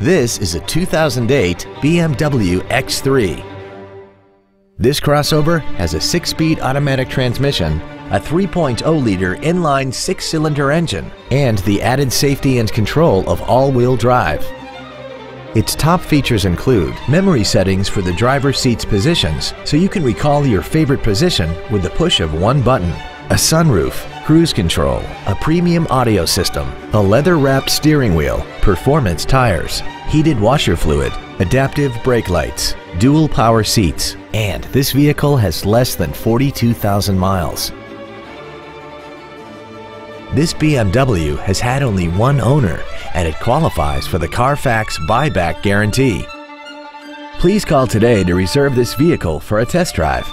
This is a 2008 BMW X3. This crossover has a six-speed automatic transmission, a 3.0-liter inline six-cylinder engine, and the added safety and control of all-wheel drive. Its top features include memory settings for the driver's seat's positions so you can recall your favorite position with the push of one button, a sunroof, cruise control, a premium audio system, a leather-wrapped steering wheel, performance tires, heated washer fluid, adaptive brake lights, dual power seats, and this vehicle has less than 42,000 miles. This BMW has had only one owner and it qualifies for the Carfax buyback guarantee. Please call today to reserve this vehicle for a test drive.